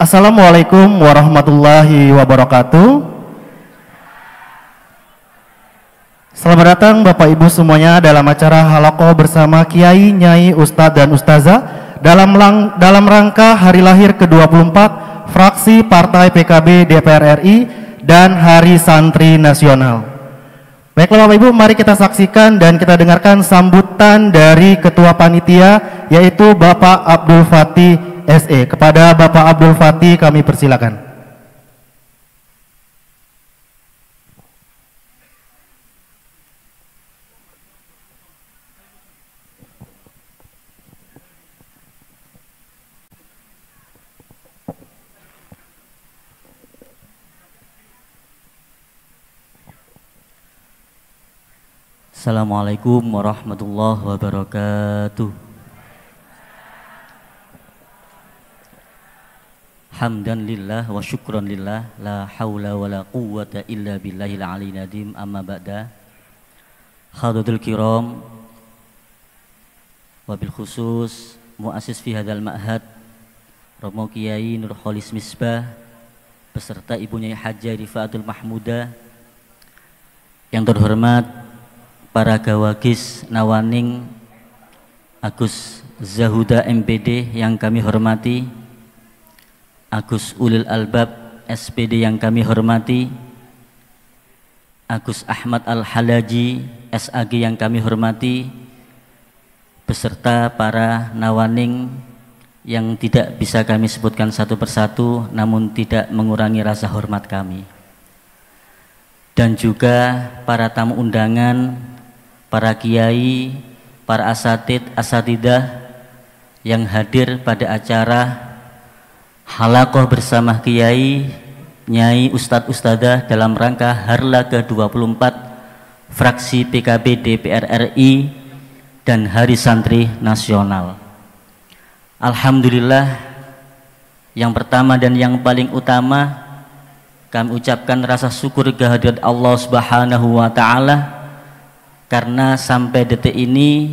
Assalamualaikum warahmatullahi wabarakatuh. Selamat datang Bapak Ibu semuanya dalam acara Halako bersama Kiai, Nyai, Ustadz dan Ustazah dalam lang, dalam rangka hari lahir ke-24 fraksi Partai PKB DPR RI dan Hari Santri Nasional. Baiklah Bapak Ibu, mari kita saksikan dan kita dengarkan sambutan dari Ketua Panitia yaitu Bapak Abdul Fatih SE. Kepada Bapak Abdul Fatih kami persilakan. Assalamualaikum warahmatullahi wabarakatuh. Hamdan lillah wa syukran lillah La hawla wa la quwwata illa billahil ali nadim amma ba'da. Khadudul kiram Wabil khusus Muasis fi hadal ma'had Romo Kiai Nur Misbah Beserta ibunya Hajjah Rifaatul Mahmuda Yang terhormat Para gawagis Nawaning Agus Zahuda MPD yang kami hormati Agus Ulil Albab SPD yang kami hormati. Agus Ahmad Al-Halaji SAG yang kami hormati. Beserta para nawaning yang tidak bisa kami sebutkan satu persatu namun tidak mengurangi rasa hormat kami. Dan juga para tamu undangan para kiai para asatid asatidah yang hadir pada acara halakoh bersama Kiai, Nyai, Ustadz Ustadzah dalam rangka Harla ke-24 fraksi PKB DPR RI dan Hari Santri Nasional. Alhamdulillah yang pertama dan yang paling utama kami ucapkan rasa syukur kehadirat Allah Subhanahu wa taala karena sampai detik ini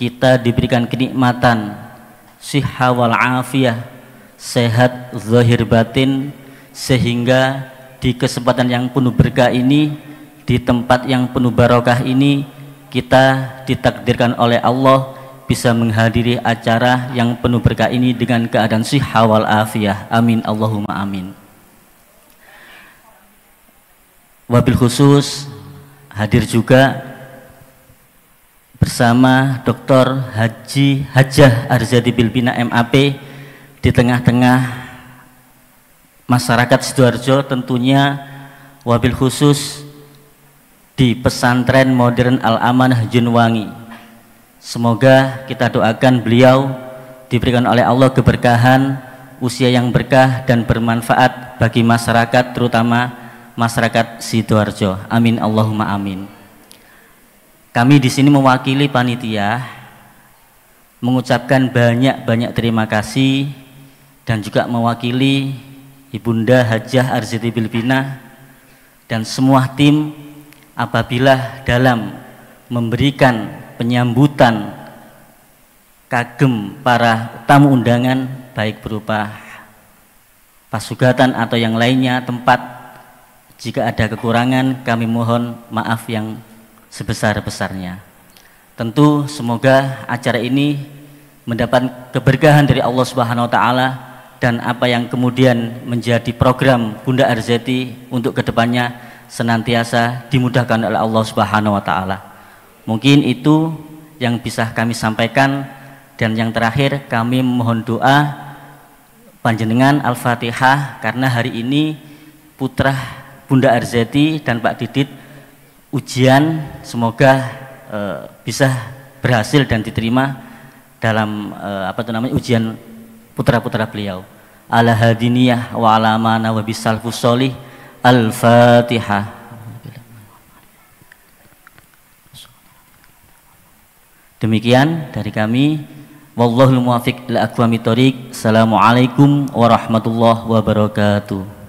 kita diberikan kenikmatan sihha wal afiyah sehat zahir batin sehingga di kesempatan yang penuh berkah ini di tempat yang penuh barokah ini kita ditakdirkan oleh Allah bisa menghadiri acara yang penuh berkah ini dengan keadaan sihah wal afiyah. Amin. Allahumma amin. Wabil khusus hadir juga bersama Dr. Haji Hajah Arzadi Bilbina MAP di tengah-tengah masyarakat Sidoarjo tentunya wabil khusus di pesantren modern Al-Amanah Junwangi. Semoga kita doakan beliau diberikan oleh Allah keberkahan, usia yang berkah dan bermanfaat bagi masyarakat terutama masyarakat Sidoarjo. Amin Allahumma amin. Kami di sini mewakili panitia mengucapkan banyak-banyak terima kasih dan juga mewakili Ibunda Hajah Arziti Bilbina dan semua tim apabila dalam memberikan penyambutan kagem para tamu undangan baik berupa pasugatan atau yang lainnya tempat jika ada kekurangan kami mohon maaf yang sebesar-besarnya. Tentu semoga acara ini mendapat keberkahan dari Allah Subhanahu wa taala dan apa yang kemudian menjadi program Bunda Arzeti untuk ke depannya senantiasa dimudahkan oleh Allah Subhanahu Wa Taala. Mungkin itu yang bisa kami sampaikan dan yang terakhir kami mohon doa panjenengan Al-Fatihah karena hari ini putra Bunda Arzeti dan Pak Didit ujian semoga e, bisa berhasil dan diterima dalam e, apa itu namanya ujian putra-putra beliau. Ala hadiniyah wa ala mana wa bisal fusolih al-fatihah demikian dari kami. Wallahul muwafiq ila aqwamit thoriq. Assalamualaikum warahmatullahi wabarakatuh